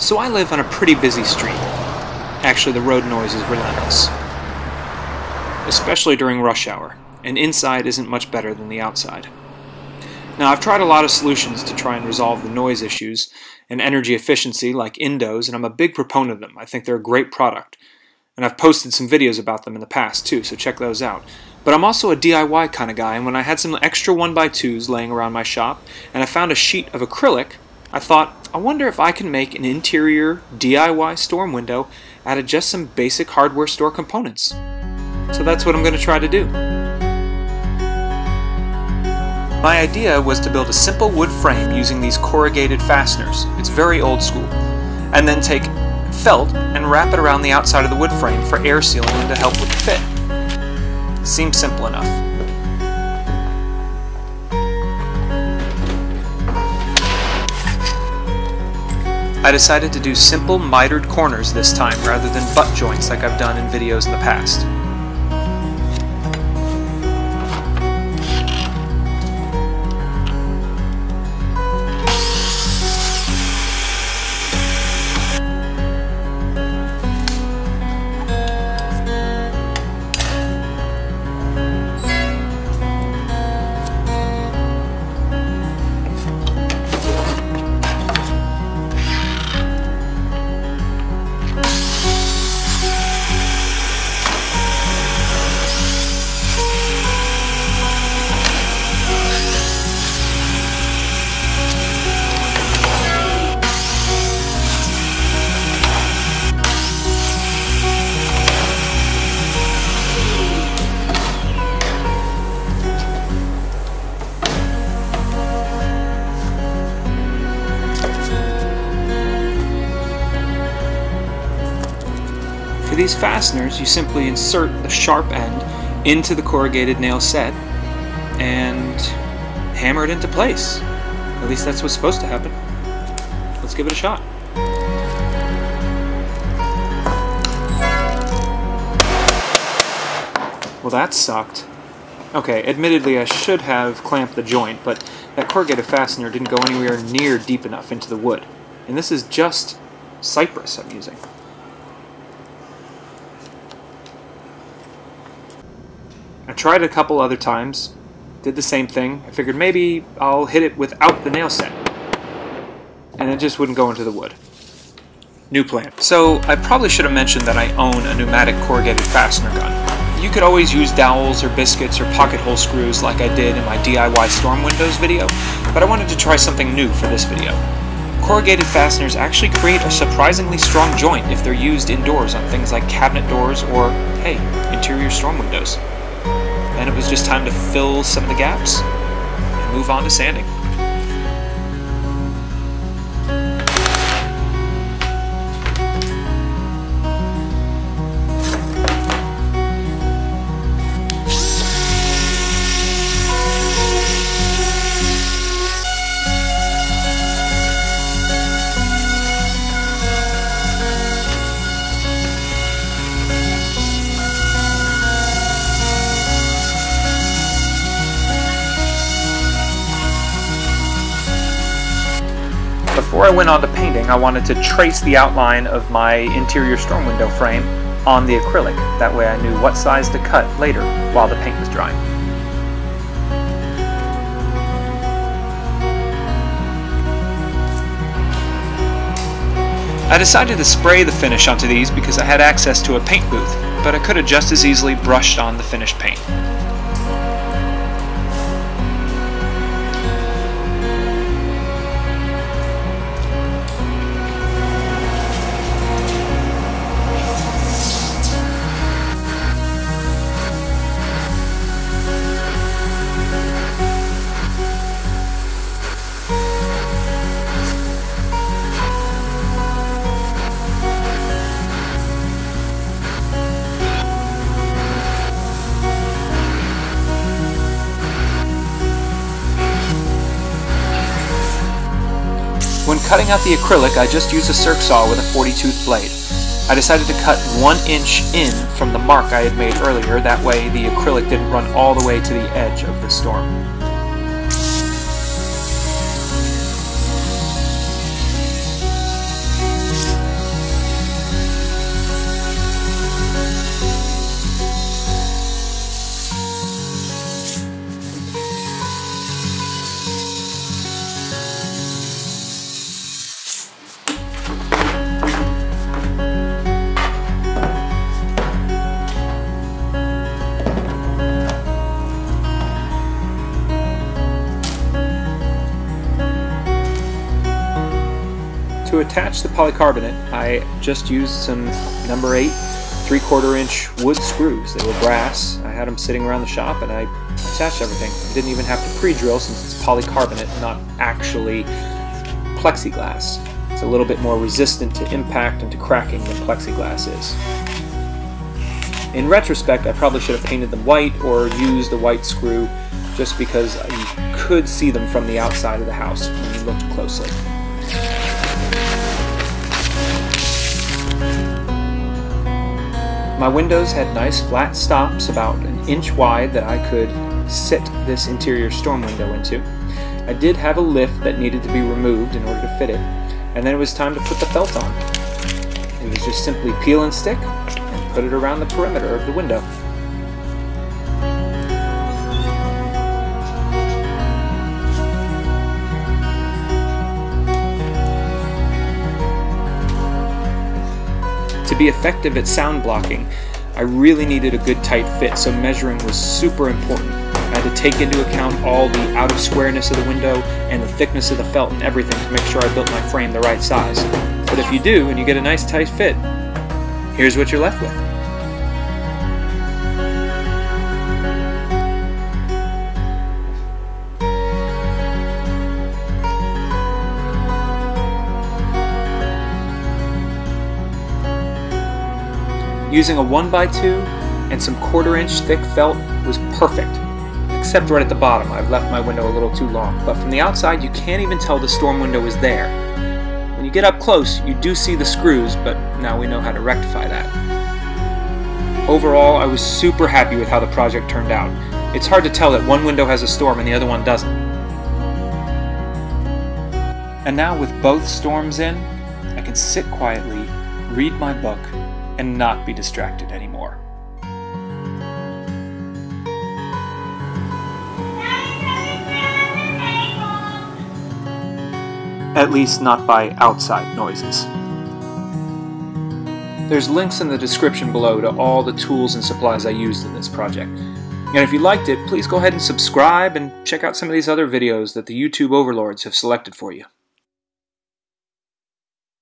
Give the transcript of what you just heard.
So I live on a pretty busy street. Actually, the road noise is relentless. Especially during rush hour, and inside isn't much better than the outside. Now, I've tried a lot of solutions to try and resolve the noise issues and energy efficiency like Indows, and I'm a big proponent of them. I think they're a great product. And I've posted some videos about them in the past too, so check those out. But I'm also a DIY kind of guy, and when I had some extra 1x2s laying around my shop, and I found a sheet of acrylic, I thought, I wonder if I can make an interior DIY storm window out of just some basic hardware store components. So that's what I'm going to try to do. My idea was to build a simple wood frame using these corrugated fasteners. It's very old school. And then take felt and wrap it around the outside of the wood frame for air sealing and to help with the fit. Seems simple enough. I decided to do simple mitered corners this time rather than butt joints like I've done in videos in the past. These fasteners, you simply insert the sharp end into the corrugated nail set and hammer it into place. At least that's what's supposed to happen. Let's give it a shot. Well, that sucked. Okay, admittedly I should have clamped the joint, but that corrugated fastener didn't go anywhere near deep enough into the wood. And this is just cypress I'm using. I tried a couple other times, did the same thing. I figured maybe I'll hit it without the nail set. And it just wouldn't go into the wood. New plan. So I probably should have mentioned that I own a pneumatic corrugated fastener gun. You could always use dowels or biscuits or pocket hole screws like I did in my DIY storm windows video, but I wanted to try something new for this video. Corrugated fasteners actually create a surprisingly strong joint if they're used indoors on things like cabinet doors or, hey, interior storm windows. Then it was just time to fill some of the gaps and move on to sanding. I went on to painting, I wanted to trace the outline of my interior storm window frame on the acrylic. That way I knew what size to cut later while the paint was drying. I decided to spray the finish onto these because I had access to a paint booth, but I could have just as easily brushed on the finished paint. Cutting out the acrylic, I just used a circ saw with a 40 tooth blade. I decided to cut one inch in from the mark I had made earlier, that way the acrylic didn't run all the way to the edge of the storm. Attach the polycarbonate, I just used some number 8 3 quarter inch wood screws. They were brass. I had them sitting around the shop and I attached everything. I didn't even have to pre-drill since it's polycarbonate, not actually plexiglass. It's a little bit more resistant to impact and to cracking than plexiglass is. In retrospect, I probably should have painted them white or used a white screw just because you could see them from the outside of the house when you looked closely. My windows had nice flat stops about an inch wide that I could sit this interior storm window into. I did have a lift that needed to be removed in order to fit it, and then it was time to put the felt on. It was just simply peel and stick and put it around the perimeter of the window. To be effective at sound blocking, I really needed a good tight fit, so measuring was super important. I had to take into account all the out of squareness of the window and the thickness of the felt and everything to make sure I built my frame the right size. But if you do and you get a nice tight fit, here's what you're left with. Using a 1x2 and some quarter inch thick felt was perfect. Except right at the bottom, I've left my window a little too long, but from the outside you can't even tell the storm window is there. When you get up close, you do see the screws, but now we know how to rectify that. Overall, I was super happy with how the project turned out. It's hard to tell that one window has a storm and the other one doesn't. And now with both storms in, I can sit quietly, read my book, and not be distracted anymore. At least not by outside noises. There's links in the description below to all the tools and supplies I used in this project. And if you liked it, please go ahead and subscribe and check out some of these other videos that the YouTube overlords have selected for you.